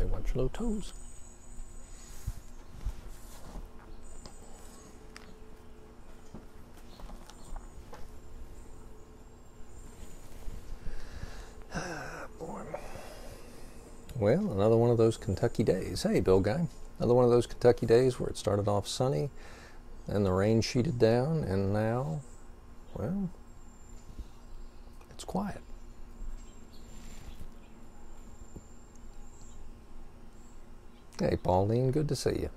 Hey, watch your little toes. Ah, well, another one of those Kentucky days. Hey, Bill Guy. Another one of those Kentucky days where it started off sunny, and the rain sheeted down, and now, well, it's quiet. Hey, Pauline, good to see you.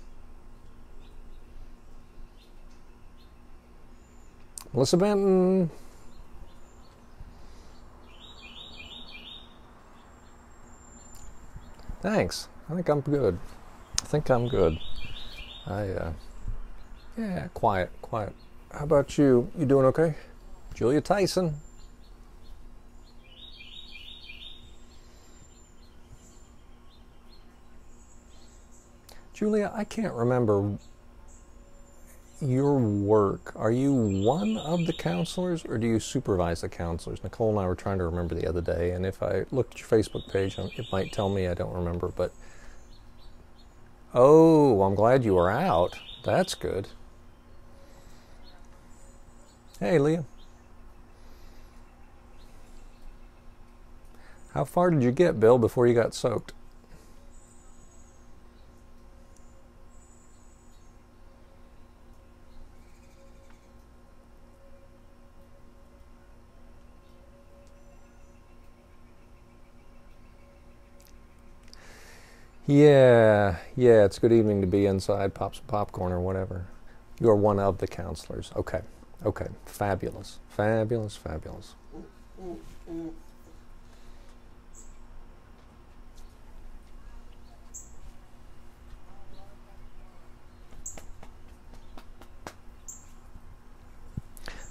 Melissa Benton. Thanks. I think I'm good. I think I'm good. I, uh, yeah, quiet, quiet. How about you? You doing okay? Julia Tyson. Julia, I can't remember your work. Are you one of the counselors or do you supervise the counselors? Nicole and I were trying to remember the other day, and if I looked at your Facebook page, um, it might tell me I don't remember, but. Oh, I'm glad you are out. That's good. Hey, Leah. How far did you get, Bill, before you got soaked? Yeah, yeah, it's good evening to be inside, pop some popcorn or whatever. You are one of the counselors. Okay, okay, fabulous, fabulous, fabulous.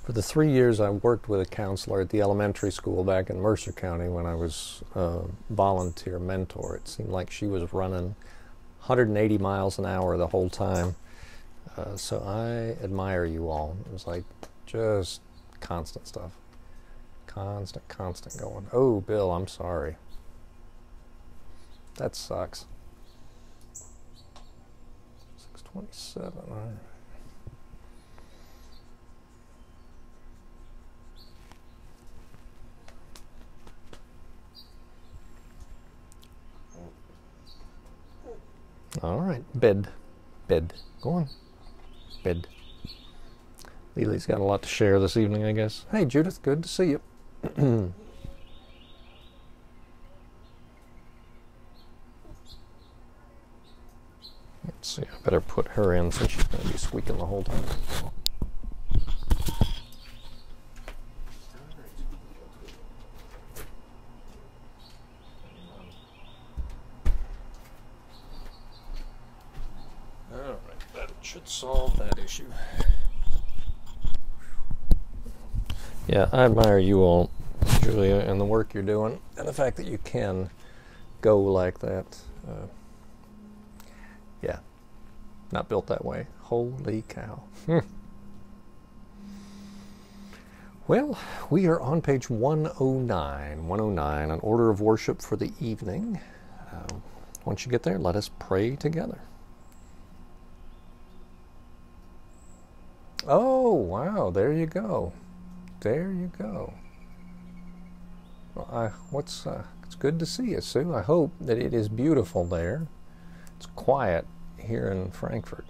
For the three years I worked with a counselor at the elementary school back in Mercer County when I was a volunteer mentor, it seemed like she was running 180 miles an hour the whole time. Uh, so I admire you all. It was like just constant stuff. Constant, constant going. Oh, Bill, I'm sorry. That sucks. 627, all right. Bed, bed. Go on, bed. Lily's got a lot to share this evening, I guess. Hey, Judith, good to see you. Let's see, I better put her in since she's going to be squeaking the whole time. Should solve that issue. Yeah, I admire you all, Julia, and the work you're doing, and the fact that you can go like that. Uh, yeah, not built that way. Holy cow. well, we are on page 109. 109, an order of worship for the evening. Uh, once you get there, let us pray together. Oh, wow, there you go. There you go. Well, I, what's, uh, it's good to see you, Sue. I hope that it is beautiful there. It's quiet here in Frankfort.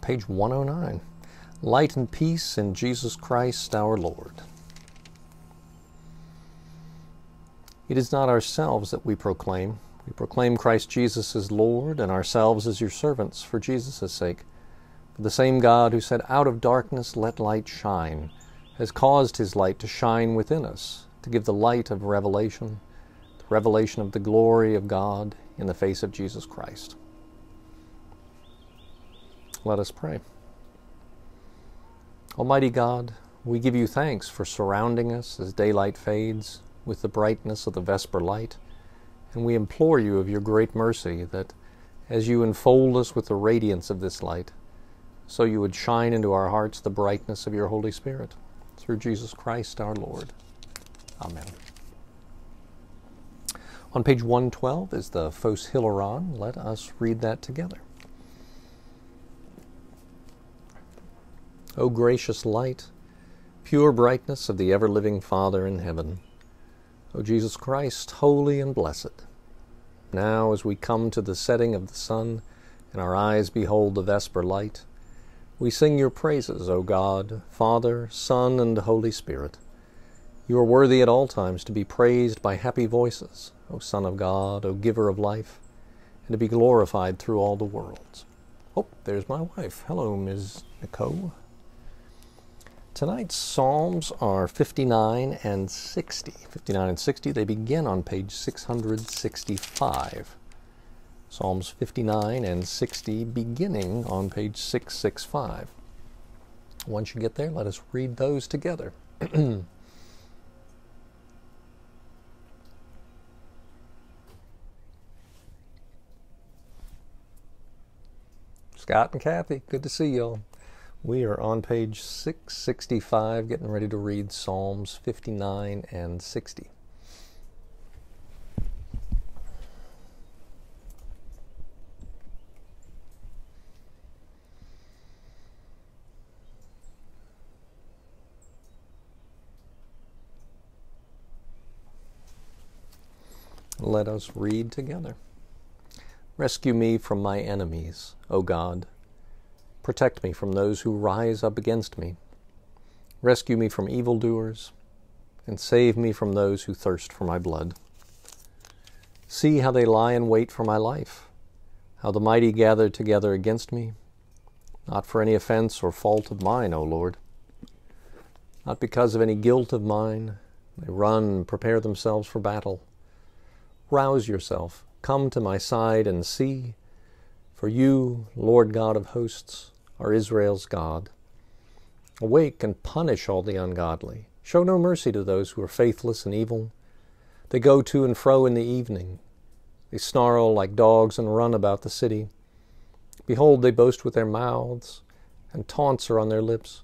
Page 109 Light and peace in Jesus Christ our Lord. It is not ourselves that we proclaim. We proclaim Christ Jesus as Lord and ourselves as your servants for Jesus' sake. The same God who said, Out of darkness let light shine, has caused his light to shine within us, to give the light of revelation, the revelation of the glory of God in the face of Jesus Christ. Let us pray. Almighty God, we give you thanks for surrounding us as daylight fades with the brightness of the vesper light, and we implore you of your great mercy that as you enfold us with the radiance of this light, so you would shine into our hearts the brightness of your Holy Spirit. Through Jesus Christ our Lord. Amen. On page 112 is the Phos Hilaron. Let us read that together. O gracious light, pure brightness of the ever living Father in heaven, O Jesus Christ, holy and blessed, now as we come to the setting of the sun and our eyes behold the vesper light, we sing your praises, O God, Father, Son, and Holy Spirit. You are worthy at all times to be praised by happy voices, O Son of God, O Giver of life, and to be glorified through all the worlds. Oh, there's my wife. Hello, Ms. Nicole. Tonight's Psalms are 59 and 60. 59 and 60, they begin on page 665. Psalms 59 and 60 beginning on page 665. Once you get there, let us read those together. Scott and Kathy, good to see y'all. We are on page 665, getting ready to read Psalms 59 and 60. Let us read together. Rescue me from my enemies, O God. Protect me from those who rise up against me. Rescue me from evildoers, and save me from those who thirst for my blood. See how they lie in wait for my life, how the mighty gather together against me, not for any offense or fault of mine, O Lord. Not because of any guilt of mine, they run and prepare themselves for battle. Rouse yourself, come to my side and see, for you, Lord God of hosts, are Israel's God. Awake and punish all the ungodly. Show no mercy to those who are faithless and evil. They go to and fro in the evening. They snarl like dogs and run about the city. Behold, they boast with their mouths, and taunts are on their lips.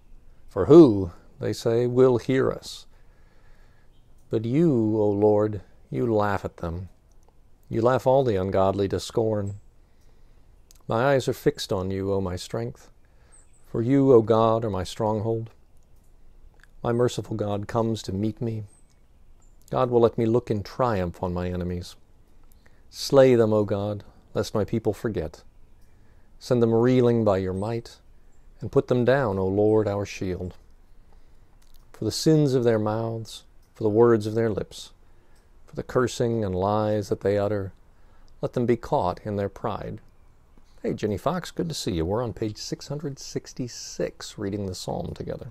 For who, they say, will hear us? But you, O Lord, you laugh at them. You laugh all the ungodly to scorn. My eyes are fixed on you, O my strength. For you, O God, are my stronghold. My merciful God comes to meet me. God will let me look in triumph on my enemies. Slay them, O God, lest my people forget. Send them reeling by your might, and put them down, O Lord, our shield. For the sins of their mouths, for the words of their lips, for the cursing and lies that they utter. Let them be caught in their pride. Hey, Jenny Fox, good to see you. We're on page 666, reading the psalm together.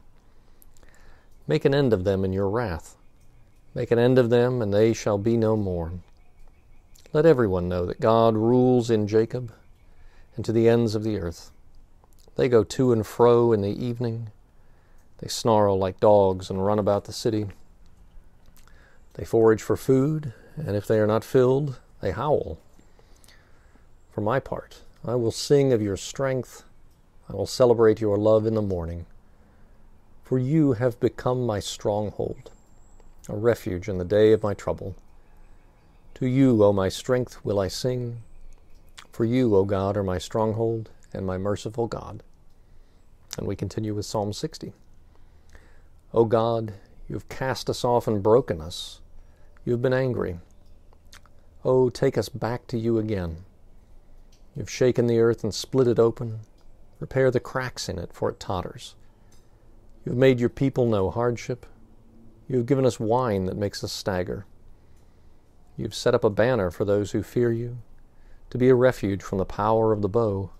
Make an end of them in your wrath. Make an end of them, and they shall be no more. Let everyone know that God rules in Jacob and to the ends of the earth. They go to and fro in the evening. They snarl like dogs and run about the city. They forage for food, and if they are not filled, they howl. For my part, I will sing of your strength. I will celebrate your love in the morning. For you have become my stronghold, a refuge in the day of my trouble. To you, O my strength, will I sing. For you, O God, are my stronghold and my merciful God. And we continue with Psalm 60. O God, you have cast us off and broken us. You have been angry. Oh, take us back to you again. You have shaken the earth and split it open. Repair the cracks in it, for it totters. You have made your people know hardship. You have given us wine that makes us stagger. You have set up a banner for those who fear you, to be a refuge from the power of the bow.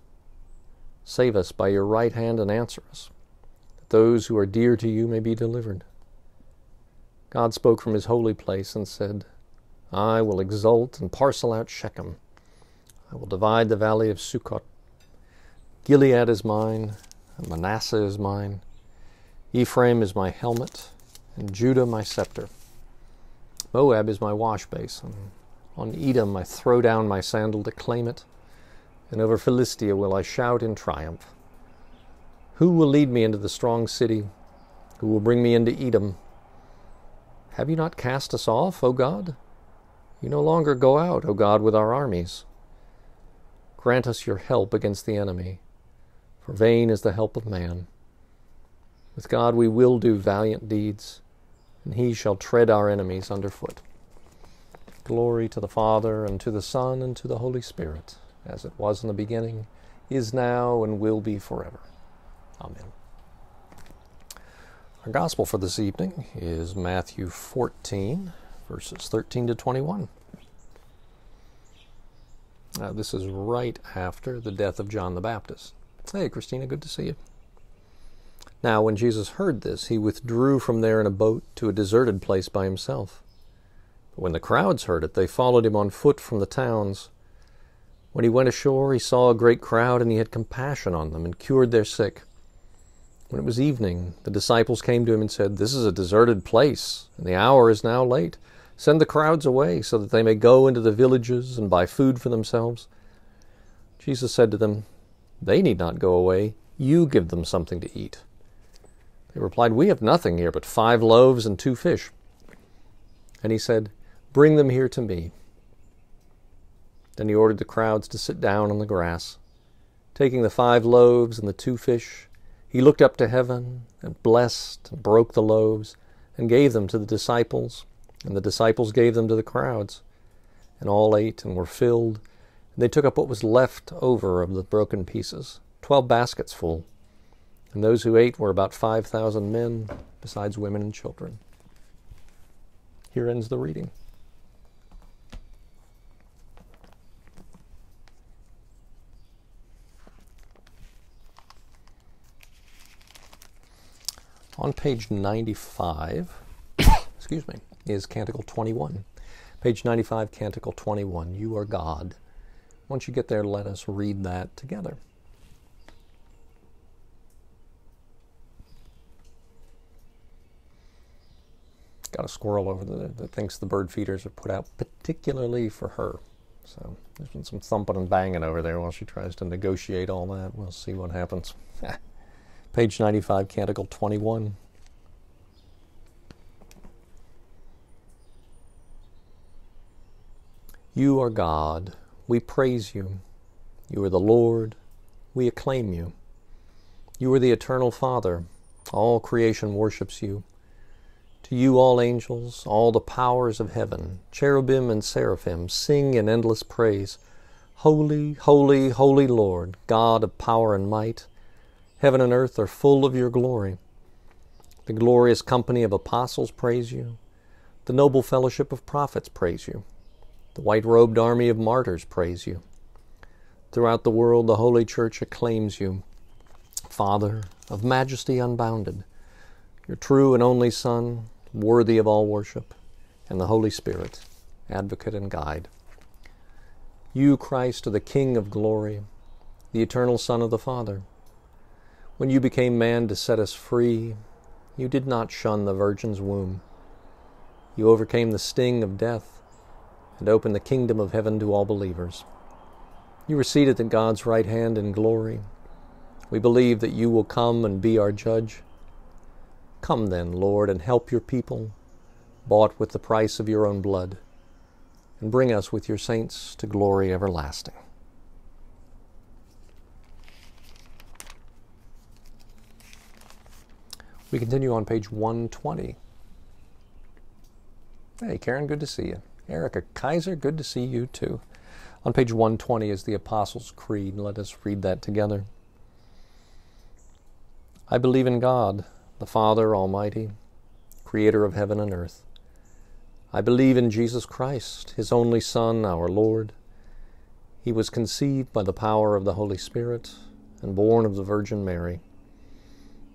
Save us by your right hand and answer us, that those who are dear to you may be delivered. God spoke from his holy place and said, I will exult and parcel out Shechem. I will divide the valley of Succoth. Gilead is mine, and Manasseh is mine. Ephraim is my helmet, and Judah my scepter. Moab is my wash basin. On Edom I throw down my sandal to claim it, and over Philistia will I shout in triumph. Who will lead me into the strong city? Who will bring me into Edom? Have you not cast us off, O God? You no longer go out, O God, with our armies. Grant us your help against the enemy, for vain is the help of man. With God we will do valiant deeds, and he shall tread our enemies under foot. Glory to the Father, and to the Son, and to the Holy Spirit, as it was in the beginning, is now, and will be forever. Amen. Our gospel for this evening is Matthew 14, verses 13 to 21. Uh, this is right after the death of John the Baptist. Hey, Christina, good to see you. Now, when Jesus heard this, he withdrew from there in a boat to a deserted place by himself. But when the crowds heard it, they followed him on foot from the towns. When he went ashore, he saw a great crowd, and he had compassion on them and cured their sick. When it was evening, the disciples came to him and said, This is a deserted place, and the hour is now late. Send the crowds away, so that they may go into the villages and buy food for themselves. Jesus said to them, They need not go away. You give them something to eat. They replied, We have nothing here but five loaves and two fish. And he said, Bring them here to me. Then he ordered the crowds to sit down on the grass. Taking the five loaves and the two fish, he looked up to heaven and blessed and broke the loaves and gave them to the disciples, and the disciples gave them to the crowds. And all ate and were filled. And they took up what was left over of the broken pieces, twelve baskets full. And those who ate were about five thousand men, besides women and children. Here ends the reading. On page 95, excuse me, is Canticle 21. Page 95, Canticle 21, You are God. Once you get there, let us read that together. Got a squirrel over there that thinks the bird feeders are put out particularly for her. So there's been some thumping and banging over there while she tries to negotiate all that. We'll see what happens. Page 95, Canticle 21. You are God. We praise you. You are the Lord. We acclaim you. You are the eternal Father. All creation worships you. To you, all angels, all the powers of heaven, cherubim and seraphim, sing in endless praise. Holy, holy, holy Lord, God of power and might. Heaven and earth are full of your glory. The glorious company of apostles praise you. The noble fellowship of prophets praise you. The white robed army of martyrs praise you. Throughout the world, the Holy Church acclaims you, Father of majesty unbounded, your true and only Son, worthy of all worship, and the Holy Spirit, advocate and guide. You, Christ, are the King of glory, the eternal Son of the Father. When you became man to set us free, you did not shun the Virgin's womb. You overcame the sting of death and opened the kingdom of heaven to all believers. You were seated at God's right hand in glory. We believe that you will come and be our judge. Come then, Lord, and help your people, bought with the price of your own blood, and bring us with your saints to glory everlasting. We continue on page 120. Hey, Karen, good to see you. Erica Kaiser, good to see you too. On page 120 is the Apostles' Creed. Let us read that together. I believe in God, the Father Almighty, creator of heaven and earth. I believe in Jesus Christ, his only Son, our Lord. He was conceived by the power of the Holy Spirit and born of the Virgin Mary.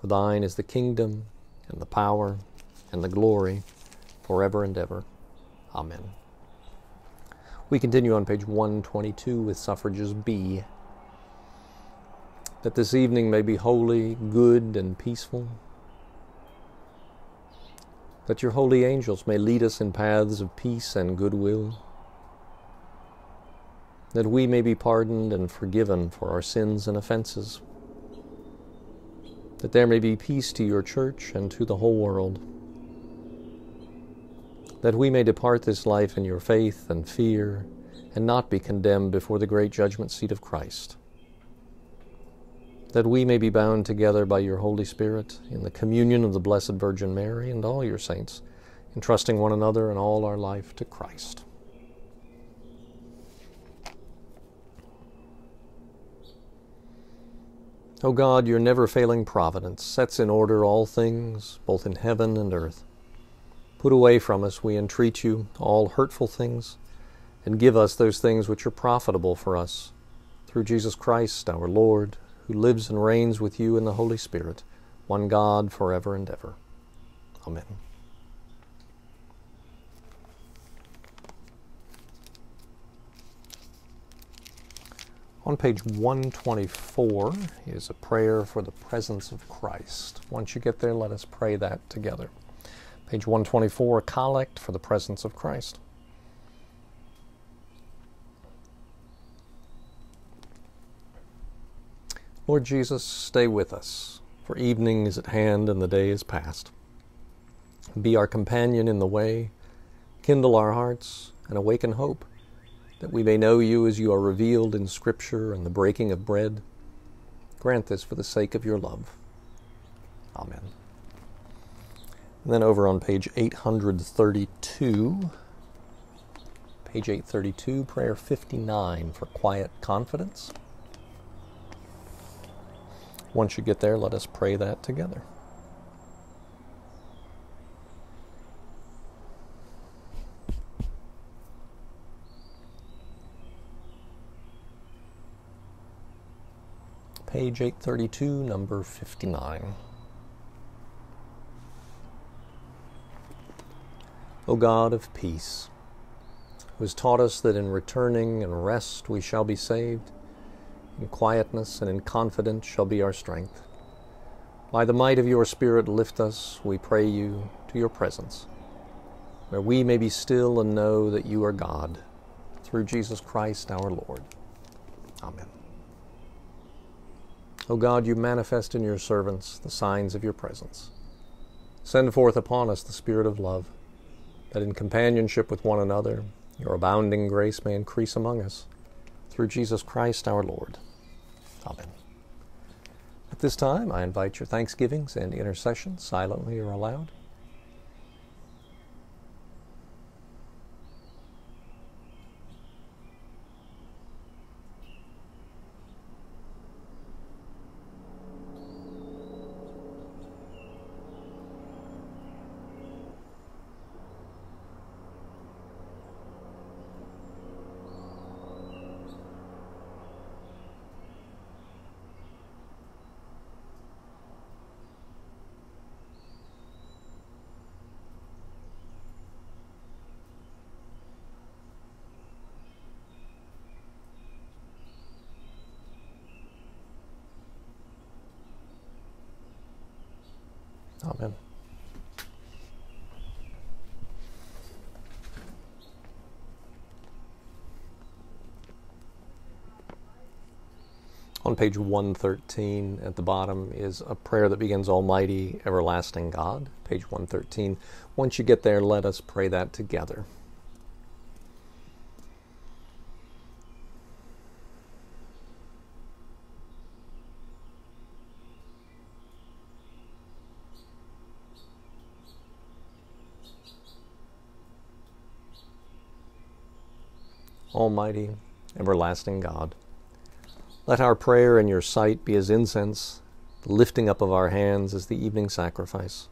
For thine is the kingdom, and the power, and the glory, forever and ever. Amen. We continue on page 122 with suffrages B. That this evening may be holy, good, and peaceful. That your holy angels may lead us in paths of peace and goodwill. That we may be pardoned and forgiven for our sins and offenses. That there may be peace to your church and to the whole world that we may depart this life in your faith and fear, and not be condemned before the great judgment seat of Christ. That we may be bound together by your Holy Spirit in the communion of the Blessed Virgin Mary and all your saints, entrusting one another and all our life to Christ. O God, your never failing providence sets in order all things, both in heaven and earth. Put away from us, we entreat you, all hurtful things, and give us those things which are profitable for us, through Jesus Christ our Lord, who lives and reigns with you in the Holy Spirit, one God, forever and ever. Amen. On page 124 is a prayer for the presence of Christ. Once you get there, let us pray that together. Page 124, a collect for the presence of Christ. Lord Jesus, stay with us, for evening is at hand and the day is past. Be our companion in the way, kindle our hearts, and awaken hope, that we may know you as you are revealed in Scripture and the breaking of bread. Grant this for the sake of your love. Amen. And then over on page 832, page 832, prayer 59 for quiet confidence. Once you get there, let us pray that together. Page 832, number 59. O God of peace, who has taught us that in returning and rest we shall be saved, in quietness and in confidence shall be our strength. By the might of your Spirit, lift us, we pray you, to your presence, where we may be still and know that you are God, through Jesus Christ our Lord. Amen. O God, you manifest in your servants the signs of your presence. Send forth upon us the Spirit of love that in companionship with one another, your abounding grace may increase among us. Through Jesus Christ our Lord. Amen. At this time, I invite your thanksgivings and intercessions silently or aloud. Amen. On page 113 at the bottom is a prayer that begins Almighty, Everlasting God. Page 113. Once you get there, let us pray that together. Almighty, everlasting God. Let our prayer in your sight be as incense, the lifting up of our hands as the evening sacrifice.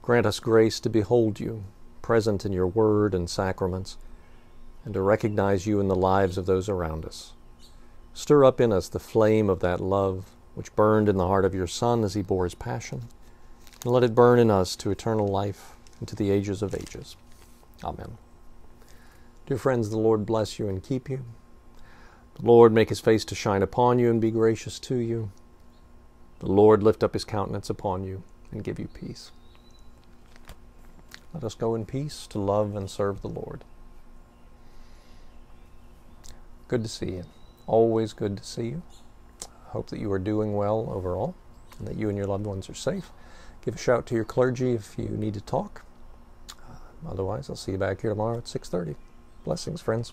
Grant us grace to behold you, present in your word and sacraments, and to recognize you in the lives of those around us. Stir up in us the flame of that love which burned in the heart of your Son as he bore his passion, and let it burn in us to eternal life and to the ages of ages. Amen. Dear friends, the Lord bless you and keep you. The Lord make his face to shine upon you and be gracious to you. The Lord lift up his countenance upon you and give you peace. Let us go in peace to love and serve the Lord. Good to see you. Always good to see you. Hope that you are doing well overall and that you and your loved ones are safe. Give a shout to your clergy if you need to talk. Otherwise, I'll see you back here tomorrow at 6:30. Blessings, friends.